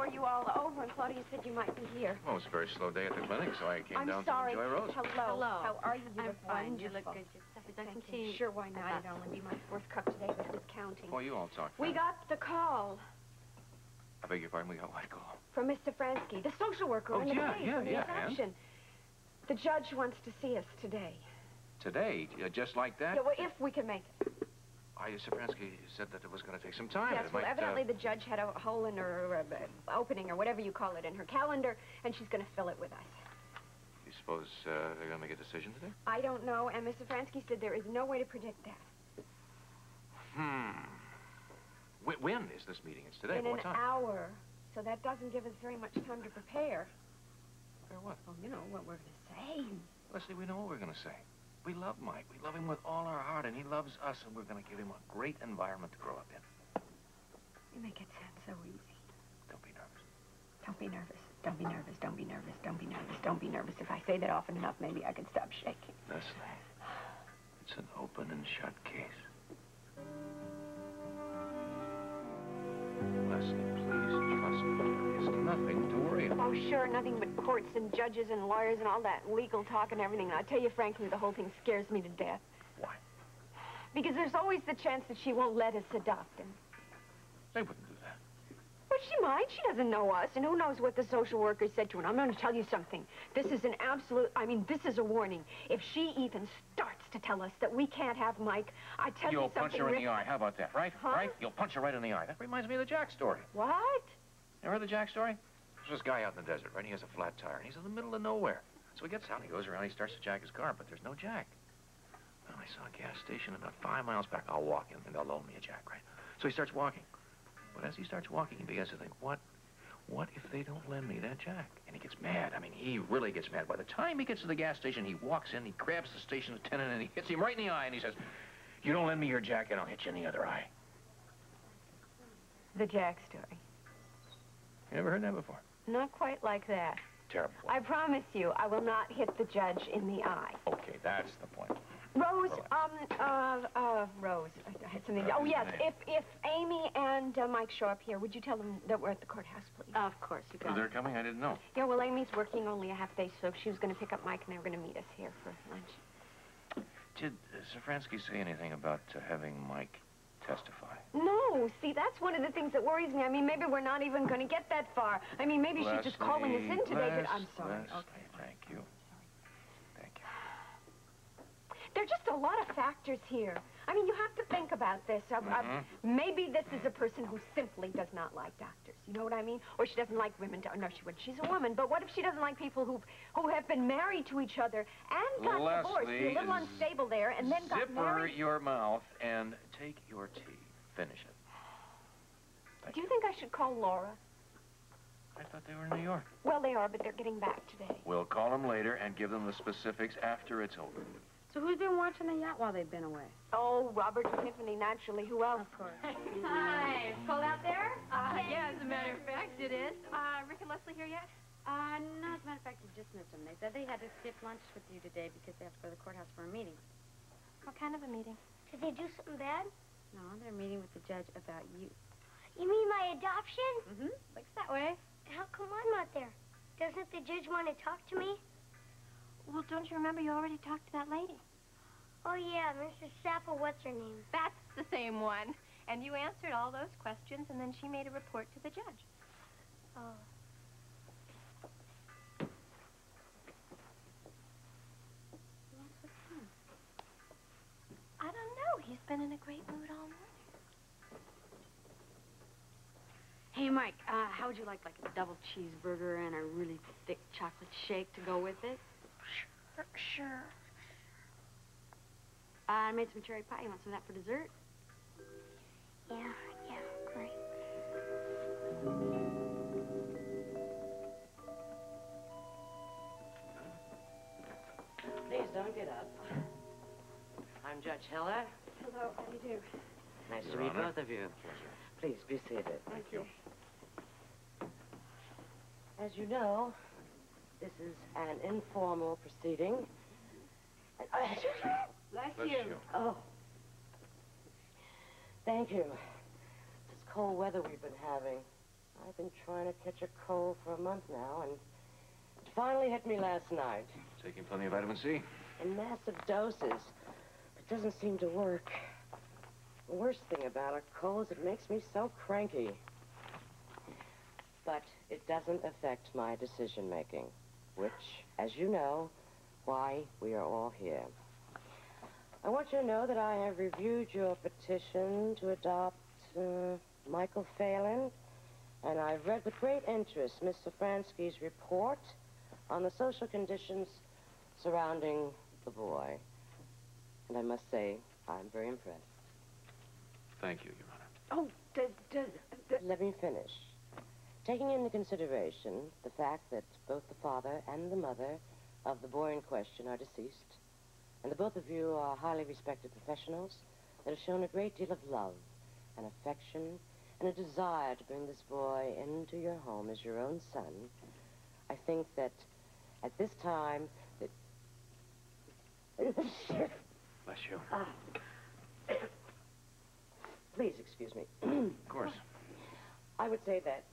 for you all over, and Claudia said you might be here. Well, it was a very slow day at the clinic, so I came I'm down sorry. to enjoy Rose. Hello. Hello. How are you? You I'm look fine. You look good yourself. Would you like some Thank you. Sure, why not? It'd thought only be my fourth cup today, but who's counting? Well, you all talk. We got the call I beg your pardon, we got what call? from Mr. Fransky, the social worker Oh, in the yeah, case yeah, in the yeah, and? The judge wants to see us today. Today, uh, just like that? Yeah, well, if we can make it. I, Sopransky said that it was going to take some time. yes, well, might, evidently uh, the judge had a hole in her uh, opening or whatever you call it in her calendar, and she's going to fill it with us. You suppose uh, they're going to make a decision today? I don't know, and Miss Safransky said there is no way to predict that. Hmm. Wh- when is this meeting? It's today. in an time? hour, so that doesn't give us very much time to prepare. Prepare what? Well, you know what we're going to say. Lesley, we know what we're going to say. We love Mike. We love him with all our heart, and he loves us, and we're going to give him a great environment to grow up in. You make it sound so easy. Don't be nervous. Don't be nervous. Don't be nervous. Don't be nervous. Don't be nervous. Don't be nervous. If I say that often enough, maybe I can stop shaking. Lesley, it's an open and shut case. Nothing to worry about. Oh, sure, nothing but courts and judges and lawyers and all that legal talk and everything. And I tell you frankly, the whole thing scares me to death. Why? Because there's always the chance that she won't let us adopt him. They wouldn't do that. Well, she might. She doesn't know us. And who knows what the social worker said to her. And I'm going to tell you something. This is an absolute, I mean, this is a warning. If she even starts to tell us that we can't have Mike, I tell You'll you something. punch her in the eye. How about that, right? Huh? Right? You'll punch her right in the eye. That reminds me of the Jack story. What? You heard the Jack story? There's this guy out in the desert, right? He has a flat tire, and he's in the middle of nowhere. So he gets out, he goes around, he starts to jack his car, but there's no jack. Well, I saw a gas station about five miles back. I'll walk in, and they'll loan me a jack, right? So he starts walking. But as he starts walking, he begins to think, what, what if they don't lend me that jack? And he gets mad. I mean, he really gets mad. By the time he gets to the gas station, he walks in, he grabs the station attendant, and he hits him right in the eye, and he says, you don't lend me your jack, and I'll hit you in the other eye. The Jack story. You never heard that before? Not quite like that. Terrible. I promise you, I will not hit the judge in the eye. Okay, that's the point. Rose, Relax. um, uh, uh, Rose, I had something. Oh, yes, if, if Amy and uh, Mike show up here, would you tell them that we're at the courthouse, please? Of course, you Oh, got they're it. coming? I didn't know. Yeah, well, Amy's working only a half day, so she was going to pick up Mike and they were going to meet us here for lunch. Did uh, Safransky say anything about uh, having Mike testify? No, see, that's one of the things that worries me. I mean, maybe we're not even going to get that far. I mean, maybe she's just calling us in Lesley, today, but I'm sorry. Lesley, Okay. thank you. Thank you. There are just a lot of factors here. I mean, you have to think about this. Uh, uh, Mhm. maybe this is a person who simply does not like doctors. You know what I mean? Or she doesn't like women. No, she would. She's a woman. But what if she doesn't like people who who have been married to each other and got divorced? Lesley, You're a little unstable there, and then got married. Zipper your mouth and take your tea. Finish it. Thank Do you think I should call Laura? I thought they were in New York. Well, they are, but they're getting back today. We'll call them later and give them the specifics after it's over. So who's been watching the yacht while they've been away? Oh, Robert and Tiffany, naturally. Who else? Of course. Hi. Cold out there? Uh, yeah, as a matter of fact, it is. Uh, Rick and Lesley here yet? Uh, no, as a matter of fact, you just missed them. They said they had to skip lunch with you today because they have to go to the courthouse for a meeting. What kind of a meeting? Did they do something bad? No, they're meeting with the judge about you. You mean my adoption? Mm-hmm. Looks that way. How come I'm not there? Doesn't the judge want to talk to me? Well, don't you remember you already talked to that lady? Oh, yeah, Mrs. Sappho, what's her name? That's the same one. And you answered all those questions, and then she made a report to the judge. Oh. What's with him? I don't know. He's been in a great mood all morning. Hey, Mike, uh, how would you like like a double cheeseburger and a really thick chocolate shake to go with it? Sure. sure. Uh, I made some cherry pie. You want some of that for dessert? Yeah, yeah, great. Please don't get up. I'm Judge Heller. Hello, how do you do? Nice Your to meet Honor. both of you. Please be seated. Thank you. As you know, this is an informal proceeding. Bless, Bless you. you. Oh. Thank you. This cold weather we've been having. I've been trying to catch a cold for a month now, and it finally hit me last night. Taking plenty of vitamin C? In massive doses. It doesn't seem to work. The worst thing about a cold is it makes me so cranky. But it doesn't affect my decision making, which, as you know, why we are all here. I want you to know that I have reviewed your petition to adopt uh, Michael Phelan, and I've read with great interest Mr. Fransky's report on the social conditions surrounding the boy. And I must say, I'm very impressed. Thank you, Your Honor. Oh, does, does, does, Let me finish. Taking into consideration the fact that both the father and the mother of the boy in question are deceased, and the both of you are highly respected professionals that have shown a great deal of love and affection and a desire to bring this boy into your home as your own son, I think that at this time that... Bless you. Ah. Please excuse me. Of course. I would say that...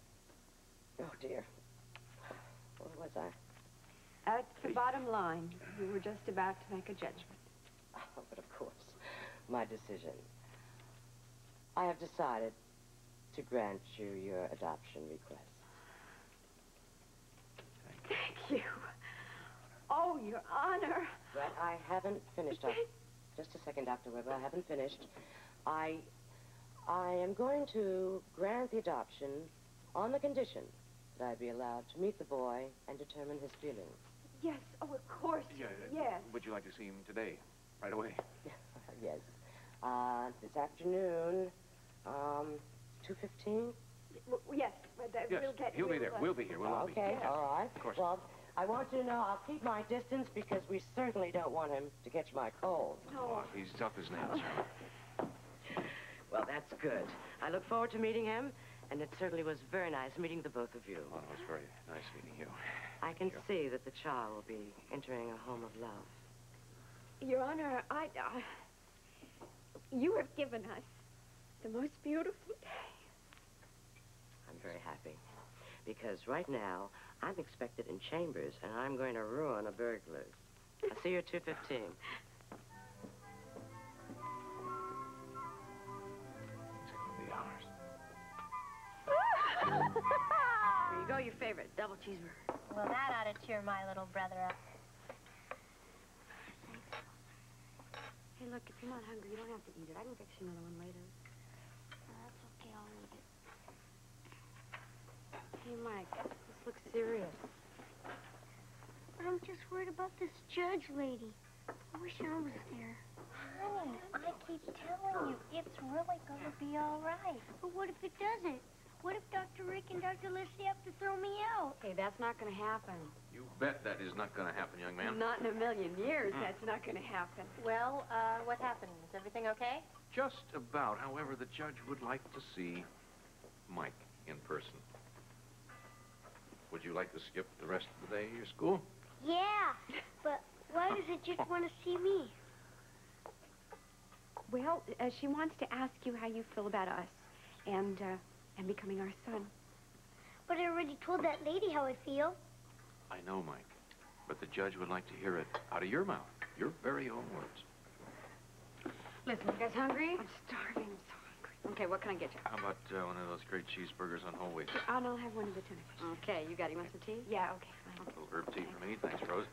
Oh, dear. Where was I? at the bottom line, you were just about to make a judgment. Oh, but of course, my decision. I have decided to grant you your adoption request. Thank you. Oh, Your Honor. But I haven't finished. Doc- Just a second, Dr. Webber. I haven't finished. I, I am going to grant the adoption on the condition that I be allowed to meet the boy and determine his feelings. Yes, oh, of course. Yeah, Yes. Would you like to see him today? Right away? yes. Uh, this afternoon, um, 2.15? W- Yes, but that Yes, we'll get... he'll be we'll, there. uh, We'll be here. We'll all be here. okay, all right. Of course. Well, I want you to know I'll keep my distance because we certainly don't want him to catch my cold. Oh, he's tough as nails. Well, that's good. I look forward to meeting him, and it certainly was very nice meeting the both of you. Oh, it was very nice meeting you. I can Sure. see that the child will be entering a home of love. Your Honor, I... Uh, you have given us the most beautiful day. I'm very happy. Because right now, I'm expected in chambers, and I'm going to ruin a burglar. I'll see you at 2.15. The hours. Here you go, your favorite, double cheeseburger. Well, that ought to cheer my little brother up. Hey, look, if you're not hungry, you don't have to eat it. I can fix you another one later. No, that's okay, I'll eat it. Hey, Mike, this looks serious. I'm just worried about this judge lady. I wish I was there. Honey, I keep telling you, it's really gonna be all right. But what if it doesn't? What if Dr. Rick and Dr. Lesley have to throw me out? Hey, that's not gonna happen. You bet that is not going to happen, young man. Not in a million years, that's not going to happen. Well, uh, what happened? Is everything okay? Just about. However, the judge would like to see Mike in person. Would you like to skip the rest of the day of your school? Yeah, but why does it just want to see me? Well, uh, she wants to ask you how you feel about us and, uh, and becoming our son. But I already told that lady how I feel. I know, Mike. But the judge would like to hear it out of your mouth, your very own words. Listen, you guys hungry? I'm starving. I'm so hungry. Okay, what can I get you? How about uh, one of those great cheeseburgers on whole wheat? And I'll have one of the tuna fish. Okay, you got it. You want some tea? Yeah, okay, fine. A little herb tea for me. Thanks, Rose.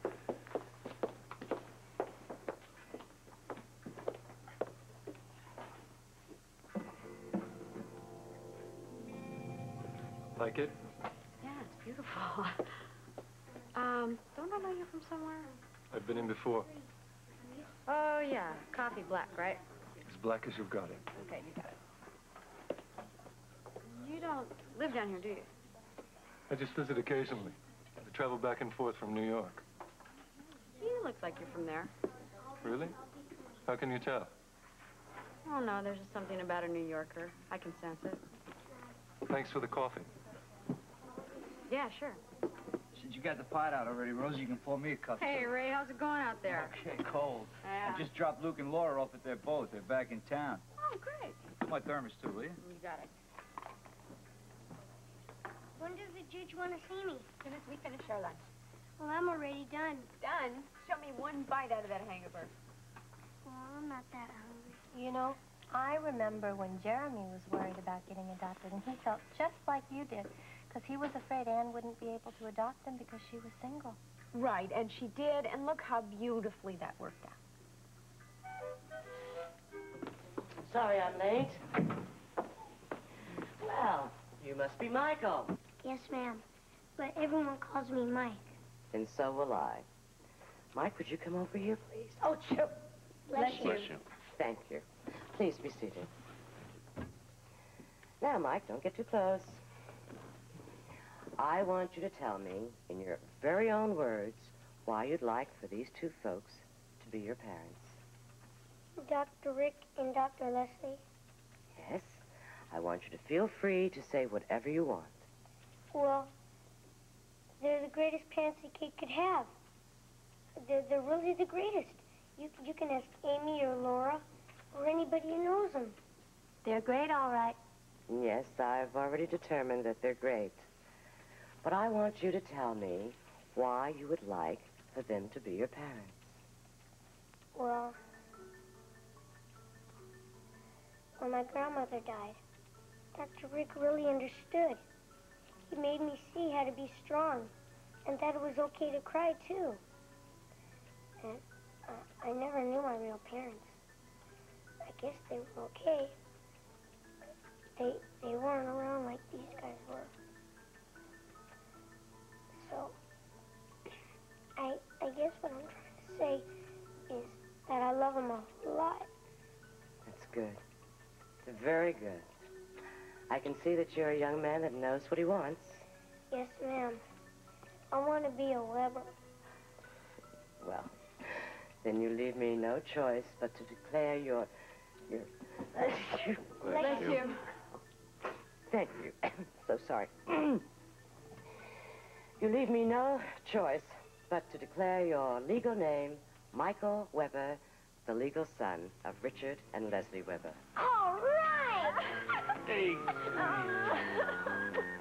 Like it? Yeah, it's beautiful. um, don't I know you from somewhere? I've been in before. Oh, yeah. Coffee black, right? As black as you've got it. Okay, you got it. You don't live down here, do you? I just visit occasionally. I travel back and forth from New York. You look like you're from there. Really? How can you tell? Oh, no, there's just something about a New Yorker. I can sense it. Thanks for the coffee. Yeah, sure. Since you got the pot out already, Rosie, you can pour me a cup. Hey, too. Ray, how's it going out there? Okay, cold. Yeah. I just dropped Luke and Laura off at their boat. They're back in town. Oh, great. Put my thermos too, will you? You got it. Did you want to see me? As soon as we finish our lunch. Well, I'm already done. Done? Show me one bite out of that hamburger. Well, I'm not that hungry. You know, I remember when Jeremy was worried about getting adopted, and he felt just like you did, because he was afraid Anne wouldn't be able to adopt him because she was single. Right, and she did, and look how beautifully that worked out. Sorry I'm late. Well, you must be Michael. Yes, ma'am. But everyone calls me Mike. And so will I. Mike, would you come over here, please? Oh, Chip. Bless, you. Bless you. Thank you. Please be seated. Now, Mike, don't get too close. I want you to tell me, in your very own words, why you'd like for these two folks to be your parents. Dr. Rick and Dr. Lesley. Yes? I want you to feel free to say whatever you want. Well, they're the greatest parents a kid could have. They're, they're really the greatest. You, you can ask Amy or Laura or anybody who knows them. They're great, all right. Yes, I've already determined that they're great. But I want you to tell me why you would like for them to be your parents. Well, when my grandmother died, Dr. Rick really understood. He made me see how to be strong and that it was okay to cry, too. And uh, I never knew my real parents. I guess they were okay. They, they weren't around like can see that you're a young man that knows what he wants. Yes, ma'am. I want to be a Webber. Well, then you leave me no choice but to declare your... your... Bless you. Thank you. so sorry. you leave me no choice but to declare your legal name, Michael Webber, the legal son of Richard and Lesley Webber. All right! Hey.